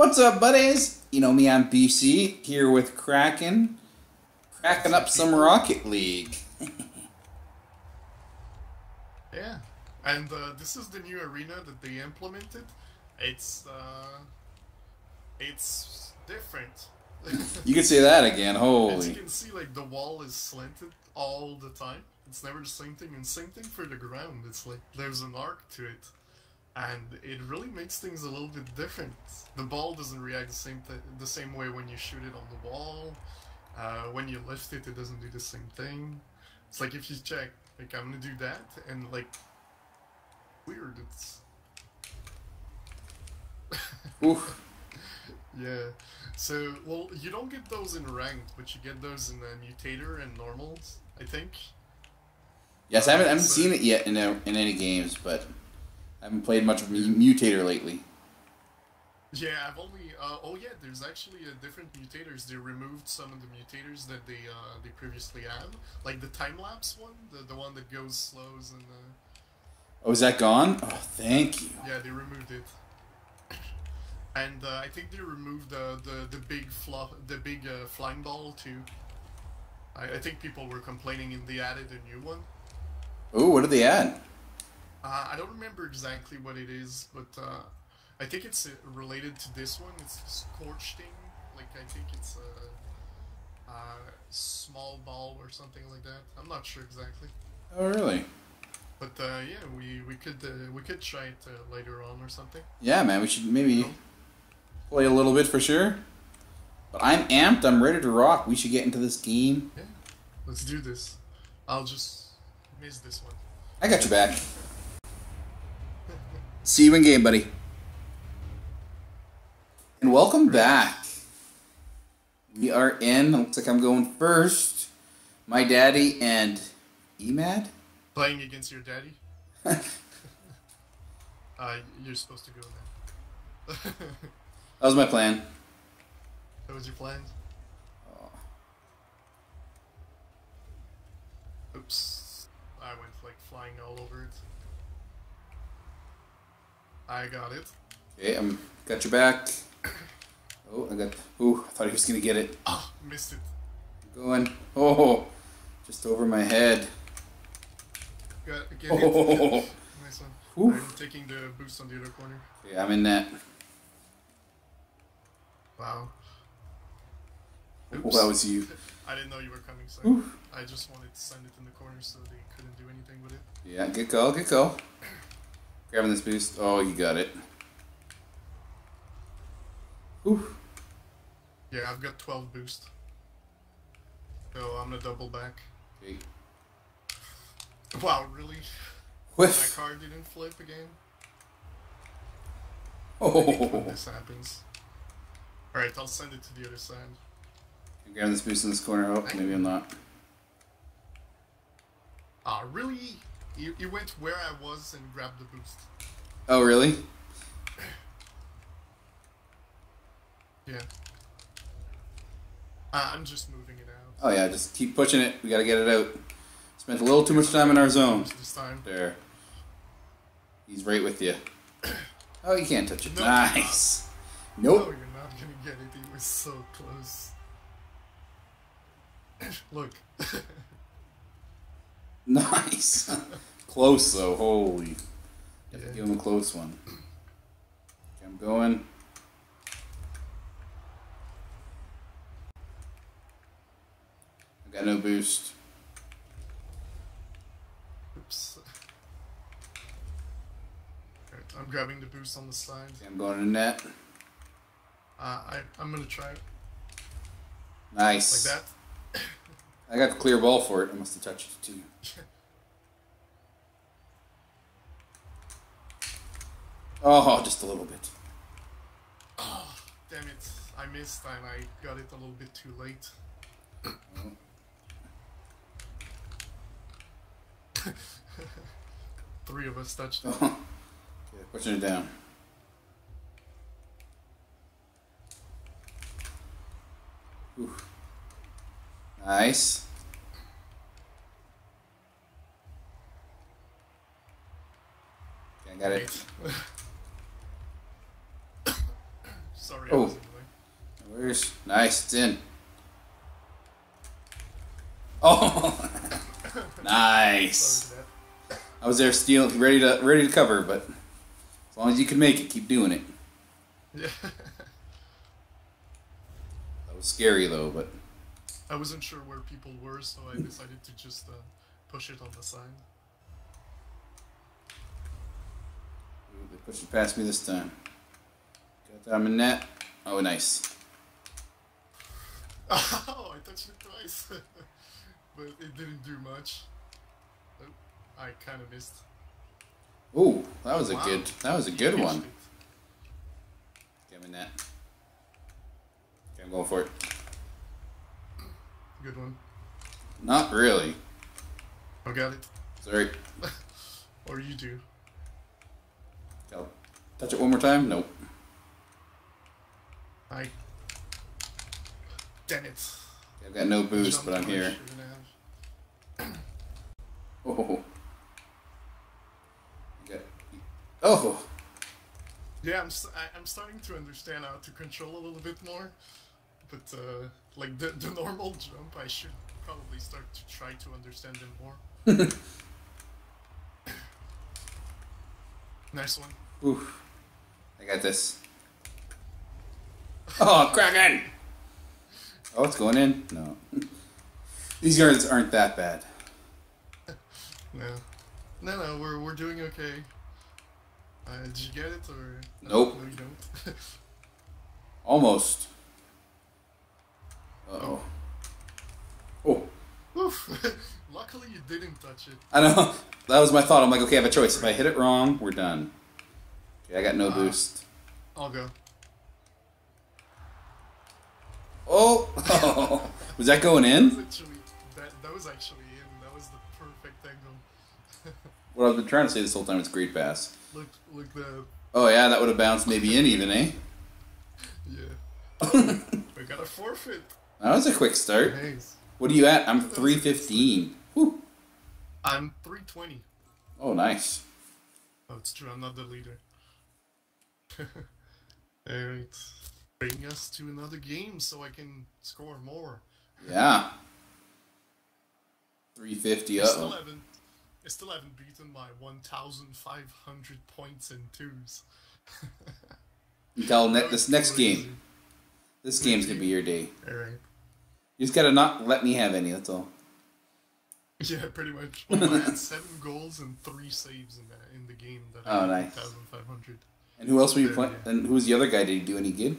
What's up, buddies? You know me, I'm BC, here with Krakaen, cracking up some Rocket League. yeah, and uh, this is the new arena that they implemented. It's uh, it's different. you can see that again, holy. As you can see, like the wall is slanted all the time. It's never the same thing, and same thing for the ground. It's like there's an arc to it and it really makes things a little bit different. The ball doesn't react the same th- the same way when you shoot it on the wall. Uh, when you lift it, it doesn't do the same thing. It's like if you check, like I'm gonna do that, and like weird. It's Oof. yeah. So well, you don't get those in ranked, but you get those in the mutator and normals. I think. Yes, I haven't, I haven't seen it yet in a, in any games, but. I haven't played much of Mutator lately. Yeah, I've only. Uh, oh yeah, there's actually uh, different mutators. They removed some of the mutators that they uh, they previously had, like the time lapse one, the the one that goes slows and. Uh, oh, is that gone? Oh, thank you. Yeah, they removed it. And uh, I think they removed the the the big fluff, the big uh, flying ball too. I, I think people were complaining and they added a new one. Oh, what did they add? Uh, I don't remember exactly what it is, but uh, I think it's uh, related to this one. It's scorching. Like I think it's a, a, small ball or something like that. I'm not sure exactly. Oh really? But uh, yeah, we we could uh, we could try it uh, later on or something. Yeah, man, we should maybe play a little bit for sure. But I'm amped. I'm ready to rock. We should get into this game. Yeah, let's do this. I'll just miss this one. I got your back. See you in game, buddy. And welcome back. We are in. Looks like I'm going first. My daddy and Emad. Playing against your daddy. uh, you're supposed to go now. that was my plan. That was your plan. Oh. Oops! I went like flying all over it. I got it. Okay, I'm got your back. Oh, I got. Ooh, I thought he was gonna get it. Oh, missed it. Going. Oh, just over my head. Got get oh. it. nice one. I'm taking the boost on the other corner. Yeah, I'm in that. Wow. Oops. that was you. I didn't know you were coming, so Oof. I just wanted to send it in the corner so they couldn't do anything with it. Yeah, good call, good call. Grabbing this boost. Oh, you got it. Whew. Yeah, I've got 12 boost. So I'm gonna double back. Okay. Wow, really? Whiff. My card didn't flip again? Oh. This happens. Alright, I'll send it to the other side. I'm grabbing this boost in this corner. Oh, maybe I'm not. Ah, uh, really? You, you went where I was and grabbed the boost. Oh, really? yeah. Uh, I'm just moving it out. Oh, yeah, just keep pushing it. We gotta get it out. Spent a little too much time in our zone. This time. There. He's right with you. Oh, you can't touch it. No, nice. Nope. No, you're not gonna get it. He was so close. Look. Nice. close though. Holy. Yeah. Give him a close one. Okay, I'm going. I got no boost. Oops. Right, I'm grabbing the boost on the side. Okay, I'm going to net. Uh, I, I'm gonna try it. Nice. Like that? I got the clear ball for it. I must have touched it too. oh, just a little bit. Oh, damn it. I missed and I got it a little bit too late. Three of us touched it. yeah, pushing it down. Oof. Nice. Okay, I got it. Sorry, Oh. I was in the way. Where's nice? It's in. Oh, nice. I was there, stealing, ready to ready to cover, but as long as you can make it, keep doing it. that. Yeah. That was scary though, but I wasn't sure where people were, so I decided to just uh, push it on the side. Ooh, they pushed it past me this time. Got that net. Oh, nice. Oh, I touched it twice, but it didn't do much. Oh, I kind of missed. Ooh, that was a good. That was a good one. it. Get in net. Okay, I'm going for it. Good one. Not really. I got it. Sorry. Or you do. I'll touch it one more time. Nope. I. Damn it. I've got no boost, but I'm here. Oh. Oh. Yeah, I'm, st- I- I'm starting to understand how to control a little bit more. But, uh, like, the, the normal jump, I should probably start to try to understand them more. nice one. Oof. I got this. Oh, Krakaen! Oh, it's going in? No. These yards aren't that bad. No. No, no, we're, we're doing okay. Uh, did you get it, or... Nope. No, you don't. Almost. Uh oh. Oh. Oof. Luckily you didn't touch it. I know. That was my thought. I'm like, okay, I have a choice. If I hit it wrong, we're done. Okay, I got no Ah. boost. I'll go. Oh! was that going That in? actually, that, that was actually in. That was the perfect angle. What I've been trying to say this whole time is great pass. Look, look the... Oh yeah, that would have bounced maybe in even, eh? Yeah. we got a forfeit. That was a quick start. Nice. What are you at? I'm 315. Whew. I'm 320. Oh, nice. Oh, it's true, I'm not the leader. Alright. Bring us to another game so I can score more. Yeah. 350. I Uh still haven't I still haven't beaten my 1,500 points in twos. Until ne- this next game. This game's gonna be your day. Alright. You just gotta not let me have any. That's all. Yeah, pretty much. Well, I had seven goals and three saves in the, in the game that I Oh, had nice. 1,500. And who else were you playing? yeah. And who was the other guy? Did he do any good?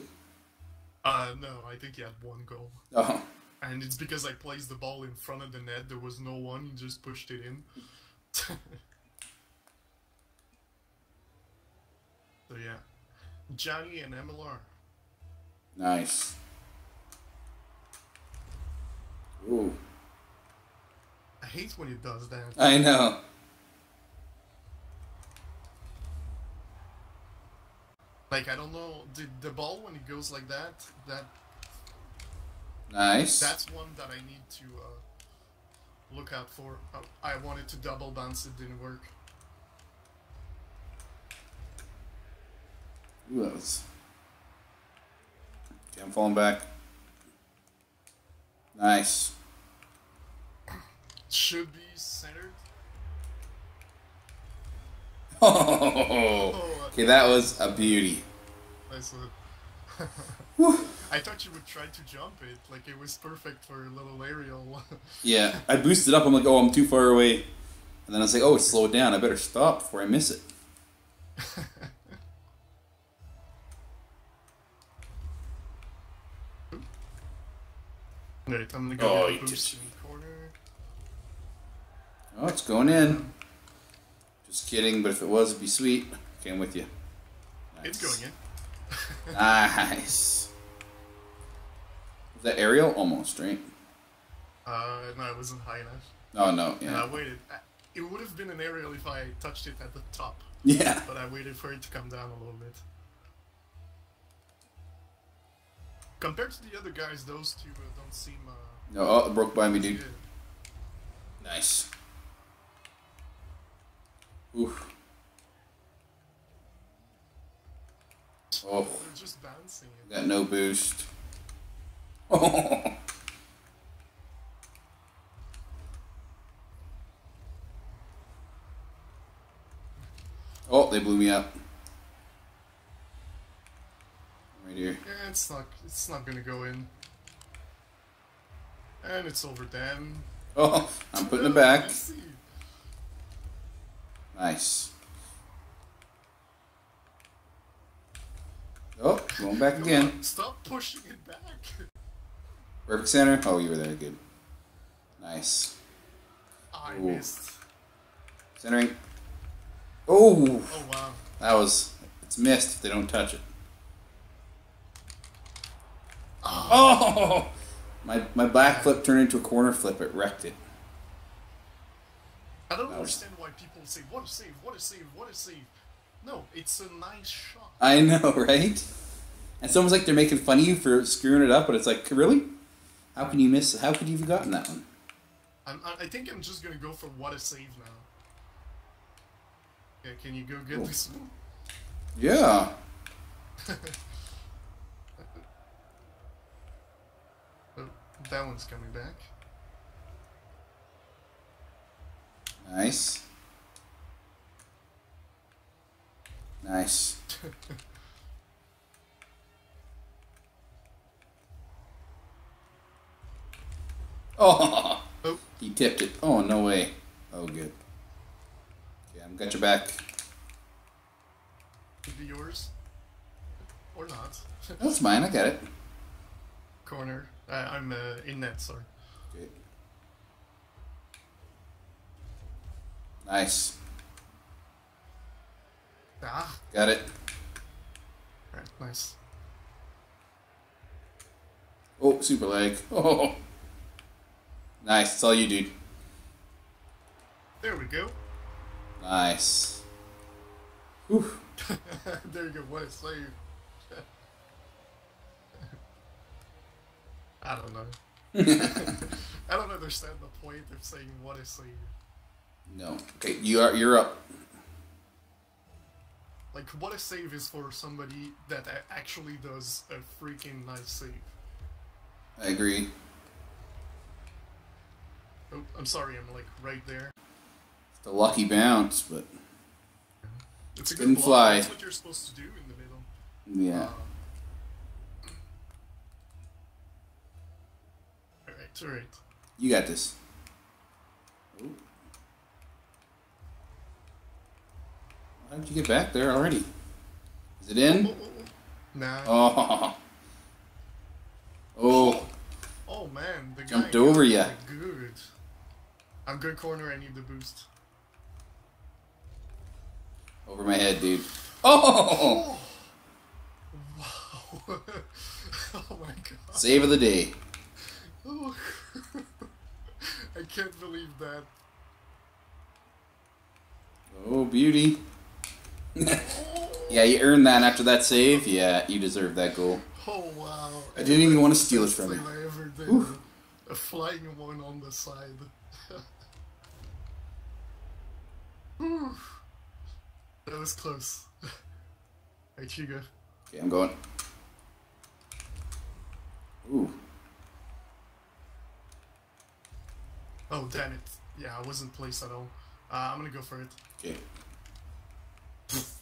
Uh, no, I think he had one goal. Oh, And it's because I placed the ball in front of the net. There was no one. He just pushed it in. so yeah, Johnny and MLR. nice. Ooh, I hate when it does that. I know. Like I don't know, the the ball when it goes like that, that Nice. that's one that I need to uh, look out for. Uh, I wanted to double bounce, it didn't work. Who else? Okay, I'm falling back. Nice. Should be centered. Oh, okay, that was a beauty. Nice I thought you would try to jump it, like it was perfect for a little aerial. Yeah, I boosted up. I'm like, oh, I'm too far away. And then I was like, oh, it's slowed down. I better stop before I miss it. Right, I'm gonna go Oh, get a boost just- in the corner. Oh, it's going in. Just kidding, but if it was, it'd be sweet. I'm with you. It's going in. Nice. Was that aerial? Almost, right? Uh, no, it wasn't high enough. Oh, no. And I waited. It would have been an aerial if I touched it at the top, Yeah. but I waited for it to come down a little bit. Compared to the other guys, those two uh, don't seem uh, No, oh, it broke by me, dude. good. Nice. Oof. Oh, it's just bouncing. it. Got no boost. Oh. Oh, they blew me up. Right here. Yeah, it's not. It's not gonna go in. And it's over. Damn. Oh, I'm putting it back. Nice. Oh, going back again. Stop pushing it back. Perfect center. Oh, you were there. Good. Nice. I Ooh. missed. Centering. Oh, Oh wow. that was. It's missed if they don't touch it. Ah. Oh! My, my back flip turned into a corner flip. It wrecked it. I don't um, understand why people say, what a save, what a save, what a save. No, it's a nice shot. I know, right? And it's almost like they're making fun of you for screwing it up, but it's like, really? How can you miss? How could you have gotten that one? I'm, I think I'm just gonna go for what a save now. Yeah, can you go get Cool. this one? Yeah. Oh, that one's coming back. Nice. Nice. Oh, Oh, he tipped it. Oh, no way. Oh, good. Yeah, I'm got your back. could be yours. Or not. That's mine. I got it. Corner. Uh, I'm uh, in net, sorry. Good. Nice. Ah, Got it. right, nice. Oh, super leg. Oh. Nice. It's all you, dude. There we go. Nice. Whew. there you go, what a save. I don't know. I don't understand the point of saying what a save. No. Okay, you are. You're up. Like, what a save is for somebody that actually does a freaking nice save. I agree. Oh, I'm sorry, I'm like right there. It's a lucky bounce, but It's a good block. fly. That's what you're supposed to do in the middle. yeah. Um, alright, alright. You got this. Ooh. How did you get back there already? Is it in? Nah. Oh. Oh. Oh man, the guy Jumped over ya. Good. I'm good corner. I need the boost. Over my head, dude. Oh! Wow. oh my god. Save of the day. Oh. I can't believe that. Oh, beauty. Yeah, you earned that after that save. Yeah, you deserve that goal. Oh wow. I didn't even want to steal it from you. I ever did. Oof. A flying one on the side. That was close. Hey, Chiga. Okay, I'm going. Ooh. Oh, damn it. Yeah, I wasn't placed at all. Uh, I'm gonna go for it. Okay,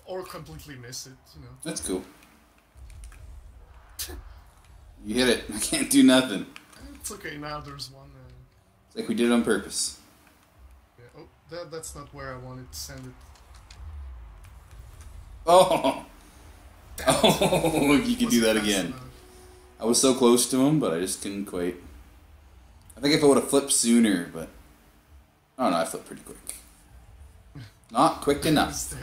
Or completely miss it, you know. that's cool. You hit it. I can't do nothing. It's okay, now there's one. Uh, It's like we did it on purpose. yeah. Oh, that, that's not where I wanted to send it. Oh! Oh, you can do that again. enough. I was so close to him, but I just couldn't quite. I think if I would have flipped sooner, but. I don't know, I flipped pretty quick. Not quick enough.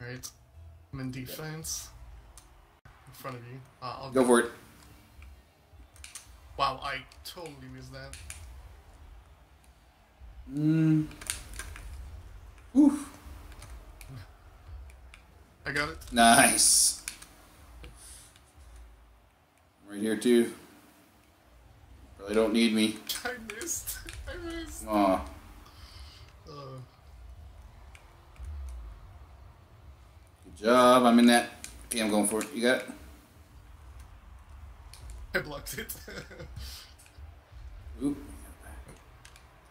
There. Yeah. Right. I'm in defense. In front of you. Uh, I'll Go for it. Wow, I totally missed that. Mm. Whew. I got it. Nice. Right here, too. Probably don't need me. I missed. I missed. Aw. Uh, job. I'm in that. Okay, I'm going for it. You got it? I blocked it. Oop.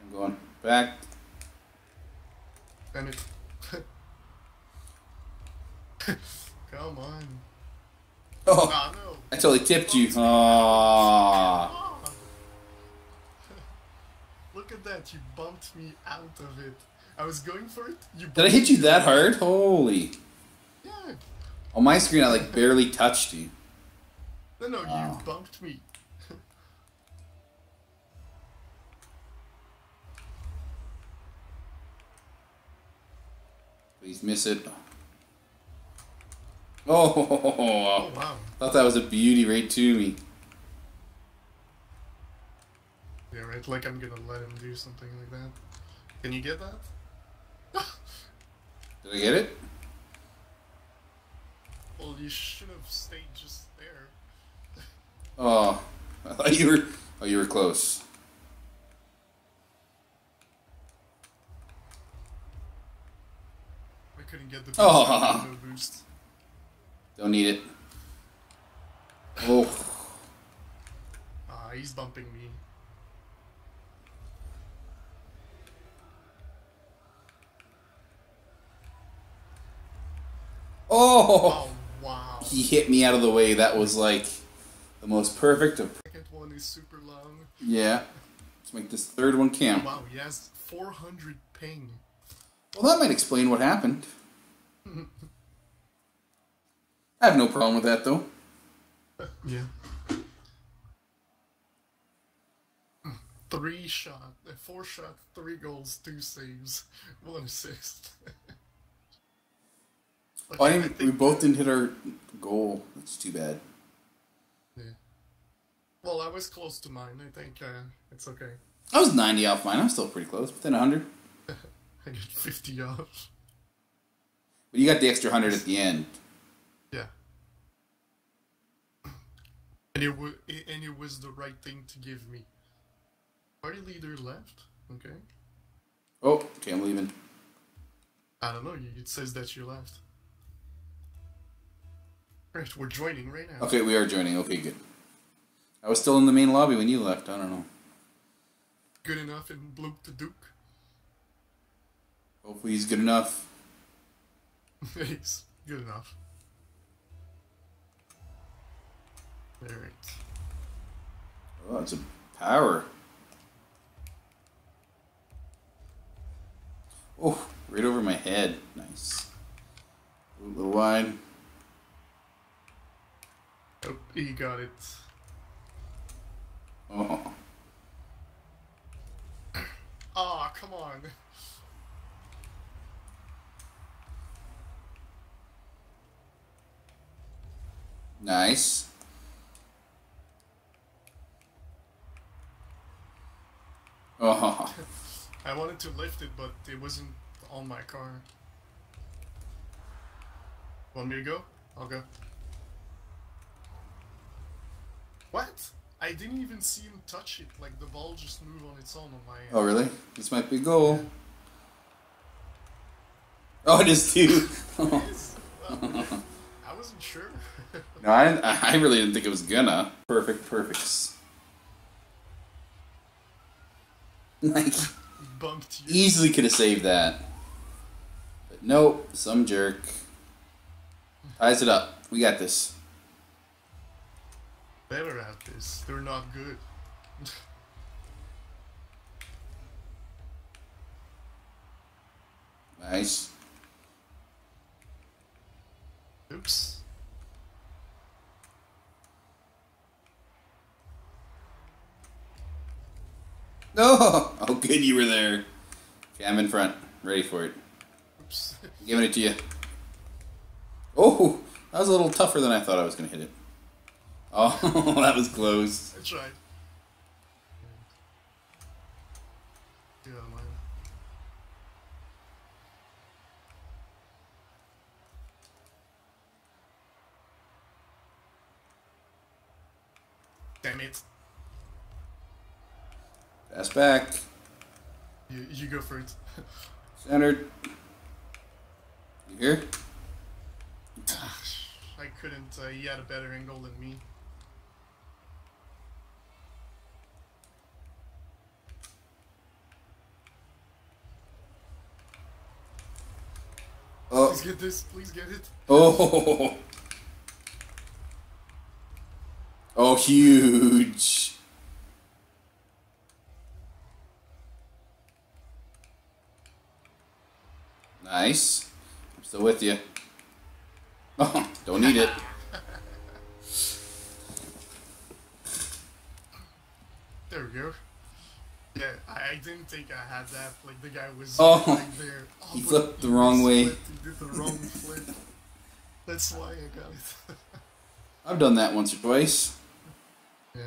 I'm going back. Damn it. Come on. Oh, Ah, no. I totally tipped you. Ah. Look at that, you bumped me out of it. I was going for it, you Did I hit you that hard? Holy. Yeah. On my screen, I like barely touched you. No, no, Wow. you bumped me. Please miss it. Oh, oh, oh, oh, oh, wow. thought that was a beauty right to me. Yeah, right, like I'm gonna let him do something like that. Can you get that? Did I get it? Well, you should have stayed just there. Oh, I thought you were. Oh, you were close. I couldn't get the boost. Oh. No boost. Don't need it. Oh, Ah, he's bumping me. oh! Oh, wow. He hit me out of the way. That was like the most perfect of. Second one is super long. Yeah. Let's make this third one count. Wow, he has 400 ping. Well, that might explain what happened. I have no problem with that though. Yeah. Three shot, four shot, three goals, two saves, one assist. I didn't, we both didn't hit our goal. That's too bad. Yeah. Well, I was close to mine. I think uh, it's okay. I was 90 off mine. I'm still pretty close, within 100. I get 50 off. But you got the extra 100 at the end. Yeah. And it, w- and it was the right thing to give me. Party leader left? Okay. Oh, okay, I'm leaving. I don't know, it says that you left. Right, we're joining right now. Okay, we are joining. Okay, good. I was still in the main lobby when you left. I don't know. Good enough in Bloop the Duke. Hopefully he's good enough. It's good enough. Alright. Oh, it's a power. Oh, right over my head. Nice. A little wide. Oh, he got it. Oh. Ah, come on. Nice. Oh. I wanted to lift it, but it wasn't on my car. Want me to go? I'll go. What? I didn't even see him touch it. Like the ball just moved on its own on my. Oh, really? This might be a goal. Oh, it is too. Well, I wasn't sure. no, I, I really didn't think it was gonna. Perfect, perfects. Like, Bumped you. easily could have saved that. But nope, some jerk. Ties it up. We got this. Better at this. They're not good. Nice. Oops. No! Oh, good you were there. Okay, I'm in front. Ready for it. Oops. I'm Giving it to you. Oh, that was a little tougher than I thought I was going to hit it. Oh, that was close. I tried. Mine. Damn it. Pass back. You, you go for it. Centered. You here? I couldn't. Uh, he had a better angle than me. Oh, Please get this. Please get it. oh, oh, huge. Nice. I'm still with you. Oh, don't need it. There we go. I, didn't think I had that. Like the guy was Oh, right there. Oh, he flipped the wrong way. flipped, did the wrong flip. That's why I got it. I've done that once or twice. yeah.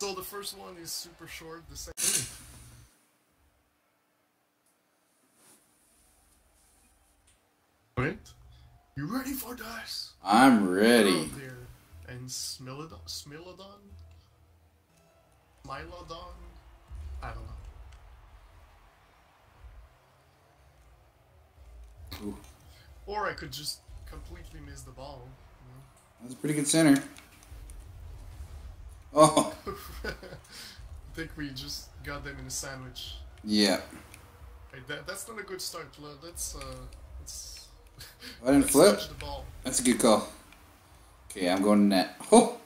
So the first one is super short. The second. Wait. You ready for this? I'm ready. Oh. And Smilodon? Smilodon? Smilodon? I don't know. Ooh, Or I could just completely miss the ball. that's a pretty good center. Oh. I think we just got them in a sandwich. yeah. Hey, that, that's not a good start. Le- Let's, uh, let's, I didn't flip. touch the ball. That's a good call. Okay, I'm going net. Oh,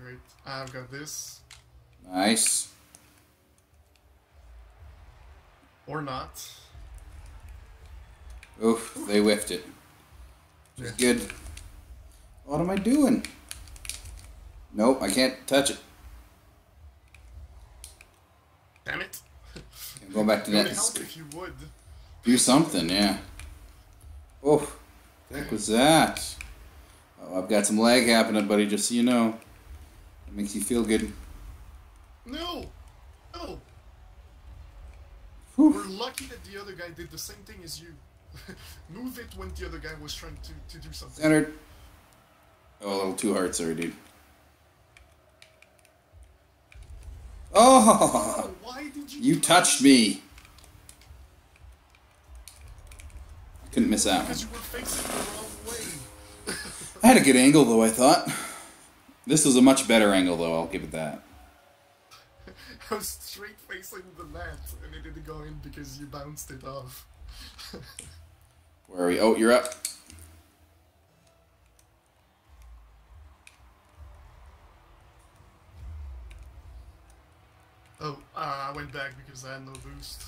Right. I've got this. nice. Or not. Oof, they whiffed it. Which good. What am I doing? Nope, I can't touch it. Damn it. I'm going back to It would net. help if you would. Do something, yeah. Oh, the heck was that? Oh, I've got some lag happening, buddy, just so you know. It makes you feel good. No! No! Whew. We're lucky that the other guy did the same thing as you. Move it when the other guy was trying to, to do something. Centered. Oh, a little too hard, sorry, dude. Oh, why did you? you touched me. I couldn't miss that one. Because you were facing the wrong way. I had a good angle, though, I thought. This was a much better angle, though, I'll give it that. I was straight facing the net, and it didn't go in because you bounced it off. Where are we? Oh, you're up. Oh, uh, I went back because I had no boost.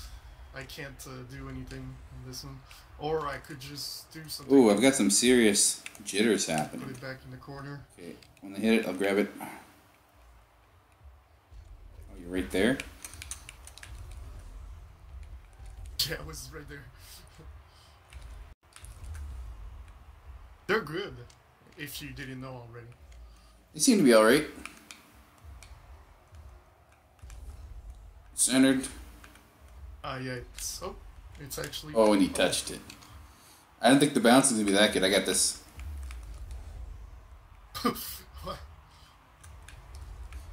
I can't uh, do anything in this one. Or I could just do something. Ooh, I've got some serious jitters happening. Put it back in the corner. Okay, when they hit it, I'll grab it. Oh, you're right there? Yeah, I was right there. They're good, if you didn't know already. They seem to be alright. Centered. Ah, yeah, it's. Oh, it's actually. Oh, and he touched it. I didn't think the bounce was going to be that good. I got this. What?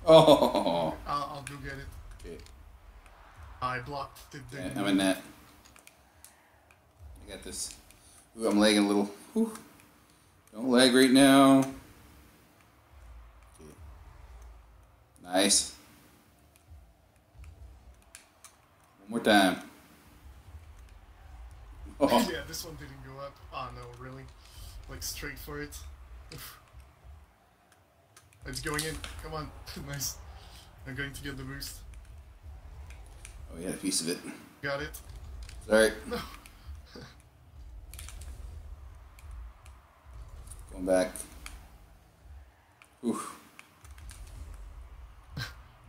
Oh, I'll, I'll go get it. okay. I blocked it. Yeah, didn't I'm in net. I got this. Ooh, I'm lagging a little. Whew. Don't lag right now. Okay. Nice. One more time. Oh, yeah, this one didn't go up. Oh no, really? Like straight for it. It's going in. Come on, nice. I'm going to get the boost. oh, we had a piece of it. Got it. Sorry. No. Going back. Ooh.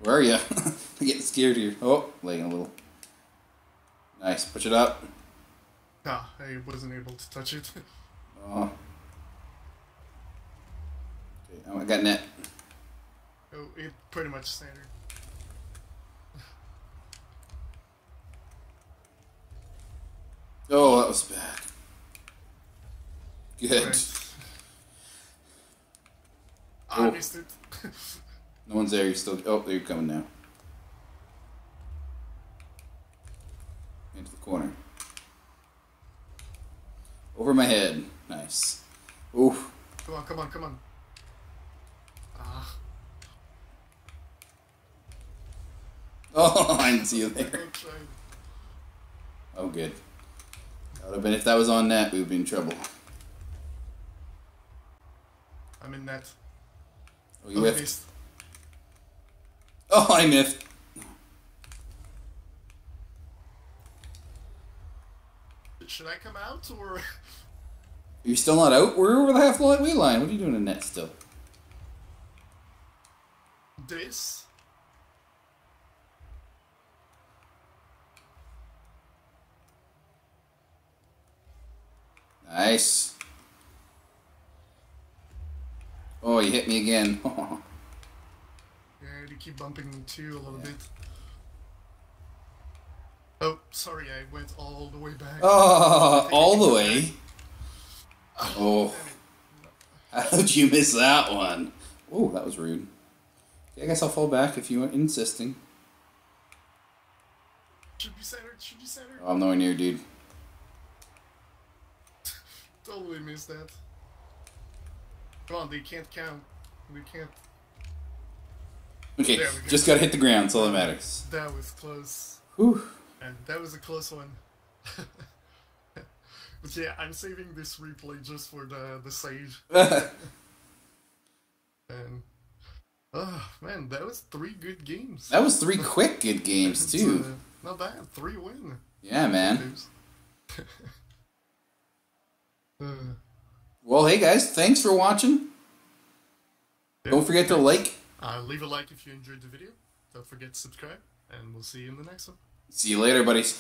Where are you? I'm getting scared here. Oh, laying a little. Nice. Push it up. Ah, I wasn't able to touch it. Oh. Okay, oh, I got net. oh, it pretty much standard. Oh, that was bad. Good. Oh. missed it. No one's there. You're still. Oh, they're coming now. Into the corner. Over my head. Nice. Oof. Come on, come on, come on. Ah. Oh, I didn't see you there. Oh, good. That would have been if that was on net, we would be in trouble. I'm in net. Oh, you Oh, whiffed. missed. Oh, I missed. Should I come out or? You're still not out? We're over the halfway line. What are you doing in net still? this? Nice. Oh, you hit me again. Yeah, they keep bumping me too a little bit. Oh, sorry, I went all the way back. oh, all the way. Oh, oh. how'd you miss that one? Oh, that was rude. I guess I'll fall back if you are insisting. Should be centered, should be centered. Oh, I'm nowhere near, dude. Totally missed that. Come on, they can't count. We can't. Okay, go. just gotta hit the ground. All that matters. That was close. Whew. And that was a close one. but yeah, I'm saving this replay just for the the save. And oh man, that was three good games. that was three quick good games too. uh, not bad. Three win. Yeah, man. Uh, Well, hey guys, thanks for watching. Don't forget to like. uh, leave a like if you enjoyed the video. Don't forget to subscribe, and we'll see you in the next one. See you later, buddies.